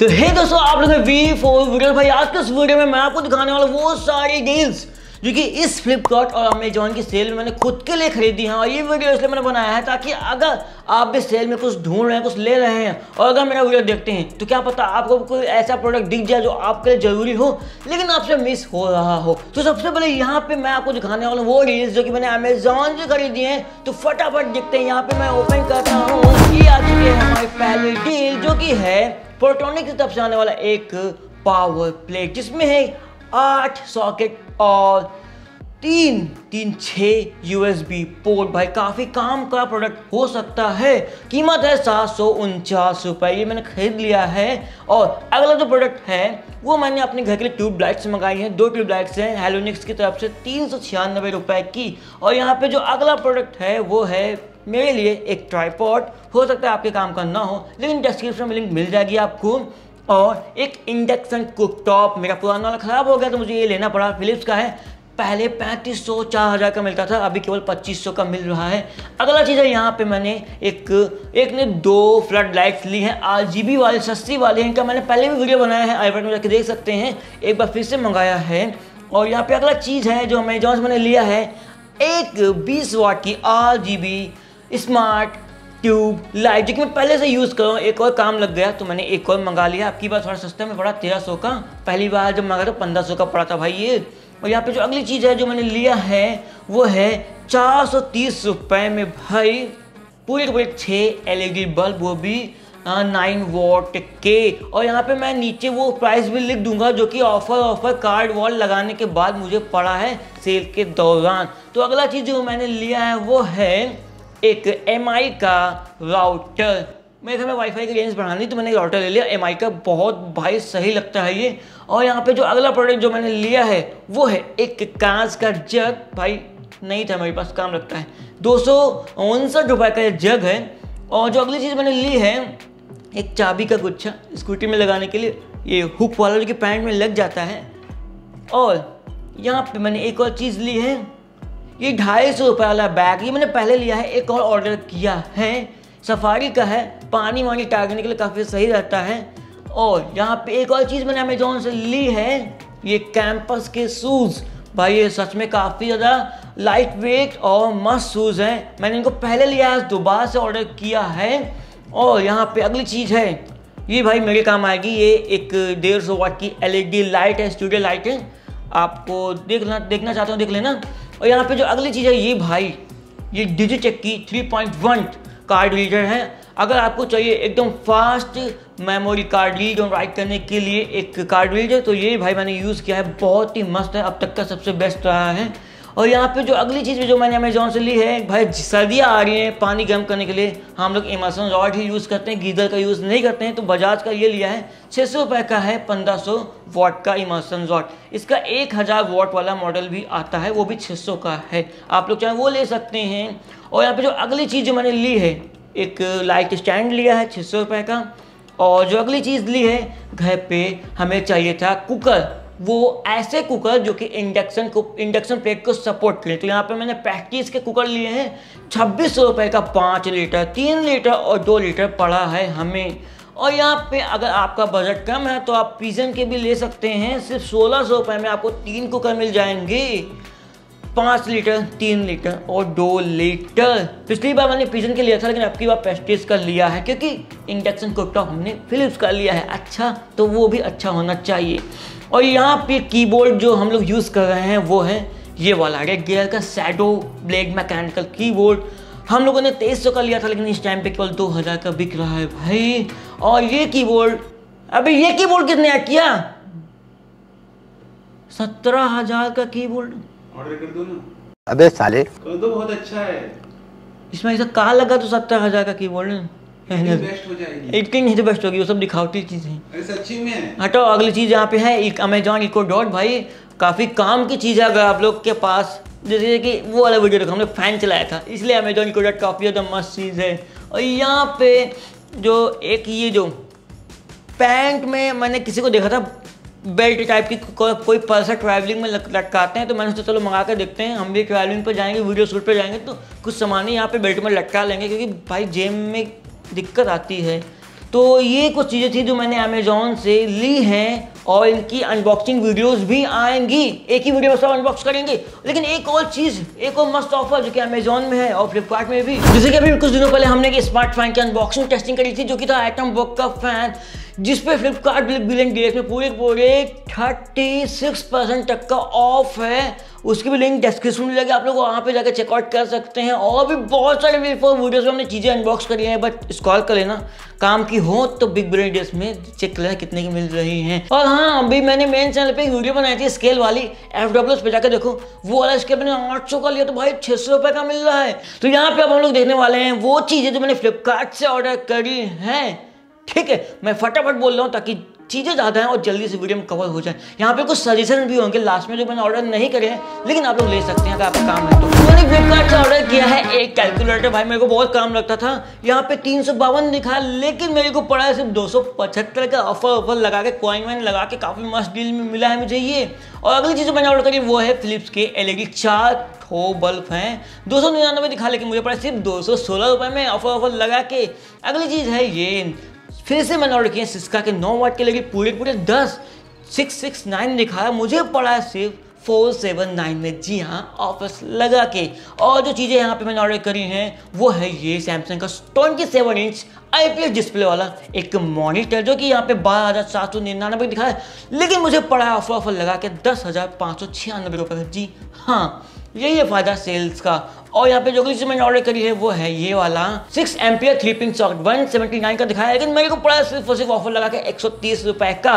तो हे दोस्तों, आप लोग वीडियो भाई। आज के इस वीडियो में मैं आपको दिखाने वाला वो सारी डील्स जो कि इस फ्लिपकार्ट और अमेजोन की सेल मैंने खुद के लिए खरीदी है और ये वीडियो इसलिए मैंने बनाया है ताकि अगर आप भी सेल में कुछ ढूंढ रहे हैं, कुछ ले रहे हैं और अगर मेरा वीडियो देखते हैं तो क्या पता आपको कोई ऐसा प्रोडक्ट दिख जाए जो आपके लिए ज़रूरी हो, लेकिन आपसे मिस हो रहा हो। तो सबसे पहले यहाँ पे मैं आपको दिखाने वाला हूँ वो डील्स जो कि मैंने अमेजोन से खरीदी है। तो फटाफट देखते हैं, यहाँ पे मैं ओपन करता है। हमारी पहली डील जो कि है प्रोटोनिक की तरफ़ से आने वाला एक पावर प्लेट जिसमें है आठ सॉकेट और तीन तीन छः यू एस बी पोर्ट भाई, काफ़ी काम का प्रोडक्ट हो सकता है। कीमत है सात सौ उनचास रुपये ये मैंने खरीद लिया है। और अगला जो प्रोडक्ट है, वो मैंने अपने घर के लिए ट्यूब लाइट्स मंगाई हैं। दो ट्यूब लाइट्स हैं हेलोनिक्स की तरफ़ से तीन सौ छियानबे रुपये की। और यहाँ पे जो अगला प्रोडक्ट है, वो है मेरे लिए एक ट्राईपॉड हो सकता है आपके काम का ना हो, लेकिन डिस्क्रिप्शन में लिंक मिल जाएगी आपको। और एक इंडक्शन कुकटॉप मेरा पुराना वाला ख़राब हो गया तो मुझे ये लेना पड़ा। फिलिप्स का है। पहले पैंतीस सौ, चार हज़ार का मिलता था, अभी केवल पच्चीस सौ का मिल रहा है। अगला चीज़ है, यहाँ पे मैंने एक एक ने दो फ्लड लाइट्स ली हैं। आर जी बी वाले, सस्ती वाले हैं। इनका मैंने पहले भी वीडियो बनाया है आई में जाकर देख सकते हैं। एक बार फिर से मंगाया है। और यहाँ पे अगला चीज़ है, जो अमेजोन से मैंने लिया है, एक बीस वाट की R G B smart tube, light, जो मैं पहले से यूज़ कर रहा हूँ, एक और काम लग गया तो मैंने एक और मंगा लिया। आपकी बात थोड़ा सस्ते में पड़ा तेरह सौ का। पहली बार जब मंगा तो पंद्रह सौ का पड़ा था भाई ये। और यहाँ पे जो अगली चीज़ है, जो मैंने लिया है, वो है चार सौ तीस रुपये में भाई, पूरे पूरे छः एल ई डी बल्ब, वो भी नाइन वॉट के। और यहाँ पे मैं नीचे वो प्राइस भी लिख दूँगा, जो कि ऑफ़र ऑफ़र कार्ड वॉल लगाने के बाद मुझे पड़ा है सेल के दौरान। तो अगला चीज़ जो मैंने लिया है, वो है एक MI का राउटर मेरे घर में वाईफाई की रेंज बढ़ानी तो मैंने राउटर ले लिया। MI का बहुत भाई सही लगता है ये। और यहाँ पे जो अगला प्रोडक्ट जो मैंने लिया है, वो है एक कांच का जग। भाई, नहीं था मेरे पास, काम लगता है। दो सौ उनसठ रुपये का जग है। और जो अगली चीज़ मैंने ली है, एक चाबी का गुच्छा। स्कूटी में लगाने के लिए ये हुक वाला जो कि पैंट में लग जाता है। और यहाँ पे मैंने एक और चीज़ ली है। ये ढाई सौ रुपये वाला बैग, ये मैंने पहले लिया है, एक और ऑर्डर किया है। सफारी का है, पानी वानी टागने के लिए काफ़ी सही रहता है। और यहाँ पे एक और चीज़ मैंने अमेजोन से ली है, ये कैंपस के शूज़ भाई, ये सच में काफ़ी ज़्यादा लाइट वेट और मस्त शूज़ हैं। मैंने इनको पहले लिया है, दोबारा से ऑर्डर किया है। और यहाँ पे अगली चीज़ है, ये भाई मेरे काम आएगी, ये एक डेढ़ सौ वाट की एलईडी लाइट है स्टूडियो लाइट है। आपको देखना देखना चाहते हो, देख लेना। और यहाँ पे जो अगली चीज़ है, ये भाई, ये डिजिटेक की 3.1 कार्ड रीडर है। अगर आपको चाहिए एकदम फास्ट मेमोरी कार्ड रीड और राइट करने के लिए एक कार्ड रीडर तो ये भाई मैंने यूज़ किया है, बहुत ही मस्त है, अब तक का सबसे बेस्ट रहा है। और यहाँ पे जो अगली चीज़ भी जो मैंने अमेजोन से ली है, भाई सर्दियाँ आ रही हैं पानी गर्म करने के लिए। हम लोग इमर्सन रॉड ही यूज़ करते हैं गीज़र का यूज़ नहीं करते हैं तो बजाज का ये लिया है छः सौ रुपये का है पंद्रह सौ वॉट का इमर्सन रॉड इसका एक हज़ार वॉट वाला मॉडल भी आता है, वो भी छः सौ का है। आप लोग चाहे वो ले सकते हैं। और यहाँ पर जो अगली चीज़ जो मैंने ली है, एक लाइट स्टैंड लिया है छः सौ रुपये का। और जो अगली चीज़ ली है, घर पे हमें चाहिए था कुकर वो ऐसे कुकर जो कि इंडक्शन इंडक्शन प्लेट को सपोर्ट करें तो यहाँ पे मैंने प्रैक्टिस के कुकर लिए हैं। छब्बीस सौ रुपये का पाँच लीटर, तीन लीटर और दो लीटर पड़ा है हमें। और यहाँ पे अगर आपका बजट कम है तो आप पीजन के भी ले सकते हैं। सिर्फ़ सोलह सौ रुपये में आपको तीन कुकर मिल जाएँगे। पाँच लीटर, तीन लीटर और दो लीटर। पिछली बार मैंने पीजन के लिया था, लेकिन अब की बार पेस्टिस का लिया है, क्योंकि इंडक्शन कुकटॉप हमने फिलिप्स का लिया है। अच्छा तो वो भी अच्छा होना चाहिए। और यहाँ पे कीबोर्ड जो हम लोग यूज़ कर रहे हैं वो है ये वाला। रेड गियर का सैडो ब्लेड मैकेनिकल कीबोर्ड हम लोगों ने तेईस सौ का लिया था लेकिन इस टाइम पे केवल दो हज़ार का बिक रहा है भाई। और ये कीबोर्ड अभी ये कीबोर्ड कितने का किया? सत्रह हज़ार का कीबोर्ड ऑर्डर कर दो ना। अबे साले। कर दो बहुत अच्छा है। इसमें ऐसा कहा लगा तो सत्तर हज़ार का कीबोर्ड है बेस्ट हो। तो बेस्ट होगी वो सब दिखावटी चीज़ है। सच्ची में हटो अगली चीज़ यहाँ पे है अमेजॉन इको डॉट भाई काफ़ी काम की चीज़ है अगर आप लोग के पास। जैसे कि वो वाला वीडियो देखो हमने फ़ैन चलाया था इसलिए अमेजॉन इको डॉट काफ़ी ज़्यादा मस्त चीज़ है। और यहाँ पे जो एक ये जो पैंट में मैंने किसी को देखा था बेल्ट टाइप की को, कोई पर्सा ट्रैवलिंग में लटकाते हैं तो मैंने सोचा चलो मंगा कर देखते हैं हम भी ट्रैवलिंग पर जाएँगे वीडियो शूट पर जाएँगे तो कुछ सामान ही यहाँ पे बेल्ट में लटका लेंगे क्योंकि भाई जेब में दिक्कत आती है। तो ये कुछ चीज़ें थी जो मैंने अमेजोन से ली हैं और इनकी अनबॉक्सिंग वीडियोस भी आएँगी। एक ही वीडियो में सब अनबॉक्स करेंगे। लेकिन एक और चीज़, एक और मस्त ऑफ़र जो कि अमेजोन में है और फ्लिपकार्ट में भी। जैसे कि अभी कुछ दिनों पहले हमने एक स्मार्ट फ़ैन की अनबॉक्सिंग टेस्टिंग करी थी, जो कि था आइटम बुक का फ़ैन जिस पे फ्लिपकार्ट बिलियन डेज़ में पूरे पूरे थर्टी सिक्स परसेंट तक का ऑफ़ है। उसकी भी लिंक डिस्क्रिप्शन में लगे आप लोग वहाँ पे जाकर चेकआउट कर सकते हैं। और भी बहुत सारे वीडियोस में हमने चीज़ें अनबॉक्स करी हैं बट स्कॉल कर लेना। काम की हो तो बिग बिलियन डेज़ में चेक कर लेना कितने की मिल रही हैं। और हाँ अभी मैंने मेन चैनल पे वीडियो बनाई थी स्केल वाली एफ़ डब्ल्यू पे जाकर देखो। वो वाला स्केल मैंने आठ सौ का लिया तो भाई छः सौ का मिल रहा है। तो यहाँ पे अब हम लोग देखने वाले हैं वो चीज़ें जो मैंने फ्लिपकार्ट से ऑर्डर करी हैं। ठीक है, मैं फटाफट बोल रहा हूँ ताकि चीज़ें ज़्यादा हैं और जल्दी से वीडियो में कवर हो जाए। यहाँ पे कुछ सजेशन भी होंगे। लास्ट में जो मैंने ऑर्डर नहीं करे हैं, लेकिन आप लोग ले सकते हैं अगर आपका काम है तो। मैंने फ्लिपकार्ट से ऑर्डर किया है एक कैलकुलेटर भाई, मेरे को बहुत काम लगता था। यहाँ पे तीन सौ बावन लिखा लेकिन मेरे को पड़ा है सिर्फ़ दो सौ पचहत्तर का ऑफ़र ऑफ़र लगा के कॉइन वाइन लगा के काफ़ी मस्त डील में मिला है मुझे ये। और अगली चीज़ जो मैंने ऑर्डर करी वो है फिलिप्स के एल चार ठो बल्ब हैं। दो सौ निन्यानवे दिखा, लेकिन मुझे पड़ा सिर्फ़ दो सौ सोलह रुपये में ऑफ़र ऑफ़र लगा के। अगली चीज़ है ये। फिर से मैंने ऑर्डर किया सिस्का के नौ वाट के लगे पूरे पूरे दस सिक्स सिक्स नाइन लिखा मुझे पड़ा है सिर्फ़ फोर सेवन नाइन में। जी हाँ ऑफर्स लगा के। और जो चीज़ें यहाँ पे मैंने ऑर्डर करी हैं, वो है ये सैमसंग का twenty seven inch I P S display वाला एक मॉनिटर जो कि यहाँ पे बारह हज़ार सात सौ निन्यानवे दिखा है। लेकिन मुझे पड़ा है ऑफ़र ऑफ़र लगा के दस हज़ार पाँच सौ छियानबे रुपये जी हाँ यही है फ़ायदा सेल्स का। और यहाँ पे जो चीज़ मैंने ऑर्डर करी है, वो है ये वाला। Six ampere three pin socket one seventy nine का दिखाया लेकिन मेरे को पड़ा सिर्फ़ सिर्फ़ ऑफ़र लगा के एक सौ तीस रुपए का।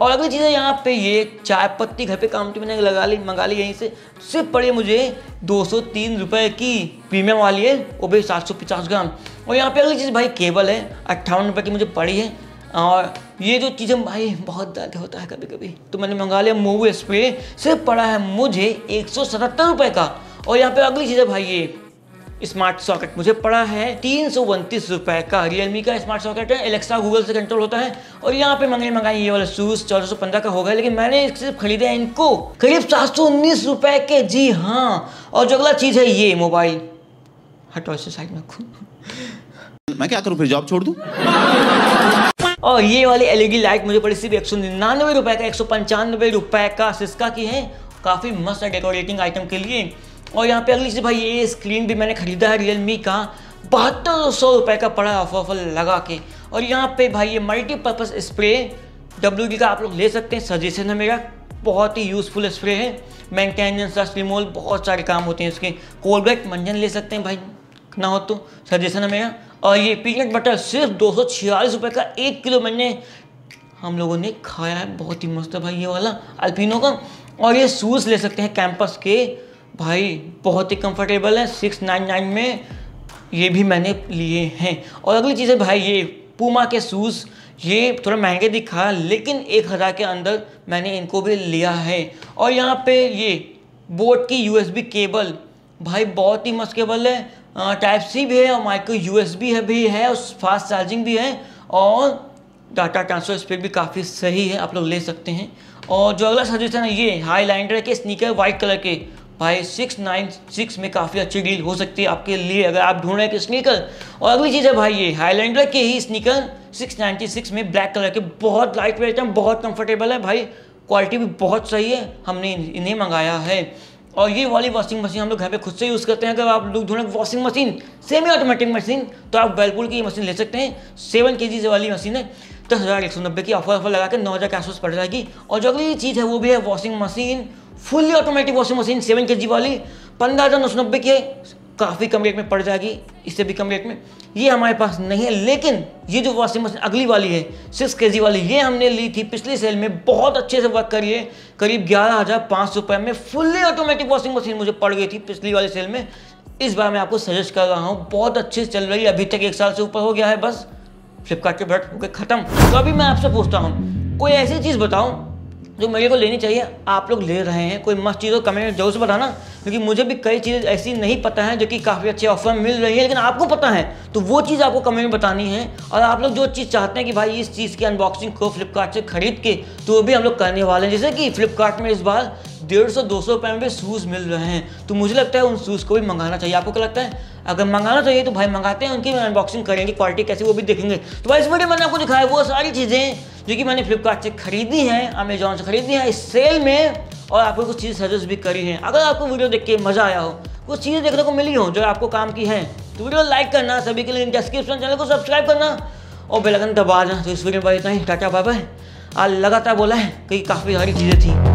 और अगली चीज़ है यहाँ पे ये चाय पत्ती घर पे काम की मैंने लगा ली, मंगा ली यहीं से। सिर्फ़ पड़ी मुझे दो सौ तीन रुपये की प्रीमियम वाली है, वो भी सात सौ पचास ग्राम। और यहाँ पे अगली चीज़ भाई केबल है, अट्ठावन रुपये की मुझे पड़ी है। और ये जो चीज़ें भाई, बहुत दर्द होता है कभी कभी तो मैंने मंगा लिया मूव स्प्रे सिर्फ़ पड़ा है मुझे एक सौ सतहत्तर रुपये का। और यहाँ पे अगली चीज़ है भाई ये स्मार्ट सॉकेट मुझे पड़ा है तीन सौ उनतीस का रियलमी का स्मार्ट सॉकेट है एलेक्सा गूगल से कंट्रोल होता है। और यहाँ पे मैंने मंगाई ये वाला शूज़ चौदह सौ पंद्रह का होगा लेकिन मैंने सिर्फ़ खरीदे हैं इनको। करीब सात सौ उन्नीस रुपए के जी हाँ। और जो अगला चीज़ है ये मोबाइल हटो इसे साइड में मैं क्या करूँ फिर जॉब छोड़ दूँ? और ये वाली एलईडी लाइट मुझे पड़ी सिर्फ़ एक सौ निन्यानवे रुपए का एक सौ पंचानवे रुपए का सिस्का की है। काफ़ी मस्त है डेकोरेटिंग आइटम के लिए। और यहाँ पे अगली चीज़, भाई, ये स्क्रीन भी मैंने खरीदा है रियलमी का। बहत्तर सौ रुपये का पड़ा ऑफ़र ऑफ़र लगा के। और यहाँ पे, भाई, ये मल्टीपर्पज़ स्प्रे WD का आप लोग ले सकते हैं। सजेशन है मेरा, बहुत ही यूज़फुल स्प्रे है। मेंटेनेंस रिमोल बहुत सारे काम होते हैं इसके कोलगेट मंजन ले सकते हैं, भाई, ना हो तो। सजेशन है मेरा। और ये पीनट बटर सिर्फ़ दो सौ छियालीस रुपये का एक किलो मैंने हम लोगों ने खाया है। बहुत ही मस्त है भाई ये वाला अल्फिनो का। और ये शूज़ ले सकते हैं कैंपस के। भाई, बहुत ही कंफर्टेबल है। सिक्स नाइन नाइन में ये भी मैंने लिए हैं। और अगली चीज़ है भाई, ये पूमा के शूज़ ये थोड़ा महँगे दिखा, लेकिन एक हज़ार के अंदर मैंने इनको भी लिया है। और यहाँ पे ये बोट की यूएसबी केबल भाई बहुत ही मस्त केबल है टाइप सी भी है और माइक्रो यू है भी है और फास्ट चार्जिंग भी है। और डाटा ट्रांसफ़र स्पीड भी काफ़ी सही है, आप लोग ले सकते हैं। और जो अगला सजेशन है ये हाई लाइनर के स्नीकर वाइट कलर के। भाई सिक्स नाइन सिक्स में काफ़ी अच्छी डील हो सकती है आपके लिए अगर आप ढूंढ रहे हैं कि स्नीकर और अगली चीज़ है भाई ये हाईलैंडर के ही स्नीकर सिक्स नाइन्टी सिक्स में ब्लैक कलर के, बहुत लाइट वेट है, बहुत कंफर्टेबल है भाई। क्वालिटी भी बहुत सही है, हमने इन्हें मंगाया है। और ये वाली वॉशिंग मशीन हम लोग घर पे खुद से यूज़ करते हैं, अगर आप लोग ढूंढें washing machine semi automatic machine तो आप वेलपुल की मशीन ले सकते हैं। सेवन के जी वाली मशीन है, दस हज़ार एक सौ नब्बे की ऑफ़र ऑफ़र लगा के नौ हज़ार के आसपास पड़ जाएगी। और जो अगली चीज़ है, वो भी है washing machine fully automatic washing machine seven K G वाली, पंद्रह हज़ार नौ सौ नब्बे की काफ़ी कम रेट में पड़ जाएगी, इससे भी कम रेट में। ये हमारे पास नहीं है, लेकिन ये जो वॉशिंग मशीन अगली वाली है सिक्स के वाली, ये हमने ली थी पिछली सेल में, बहुत अच्छे से वर्क करी है। करीब ग्यारह हज़ार पाँच सौ रुपये में फुल्ली ऑटोमेटिक वॉशिंग मशीन मुझे पड़ गई थी पिछली वाली सेल में। इस बार मैं आपको सजेस्ट कर रहा हूँ, बहुत अच्छे से चल रही है अभी तक एक साल से ऊपर हो गया है, बस। फ्लिपकार्ट के होकर ख़त्म। तो अभी मैं आपसे पूछता हूँ, कोई ऐसी चीज़ बताऊँ जो मेरे को लेनी चाहिए, आप लोग ले रहे हैं। कोई मस्त चीज़ हो कमेंट ज़रूर से बताना, क्योंकि मुझे भी कई चीज़ें ऐसी नहीं पता है, जो कि काफ़ी अच्छे ऑफ़र मिल रही है, लेकिन आपको पता है। तो वो चीज़ आपको कमेंट में बतानी है, और आप लोग जो चीज़ चाहते हैं कि भाई इस चीज़ की अनबॉक्सिंग को फ्लिपकार्ट से खरीद के तो वो भी हम लोग करने वाले हैं। जैसे कि फ्लिपकार्ट में इस बार डेढ़ सौ, दो सौ रुपये में भी शूज़ मिल रहे हैं। तो मुझे लगता है उन शूज़ को भी मंगाना चाहिए। आपको क्या लगता है? अगर मंगाना चाहिए तो भाई मंगाते हैं, उनकी अनबॉक्सिंग करेंगे क्वालिटी कैसी, वो भी देखेंगे। तो भाई इस वीडियो मैंने आपको दिखाया, वो सारी चीज़ें जो कि मैंने फ्लिपकार्ट से खरीदी है अमेजोन से खरीदी है, इस सेल में और आपको कुछ चीज़ सजेस्ट भी करी हैं। अगर आपको वीडियो देख के मज़ा आया हो, कुछ चीज़ें देखने को मिली हो जो आपको काम की हैं तो वीडियो लाइक करना, सभी के लिए डिस्क्रिप्शन चैनल को सब्सक्राइब करना और बेलकन दबा देना। तो इस वीडियो में इतना ही। टाटा बाय आज लगातार बोला है कि काफ़ी सारी चीज़ें थी।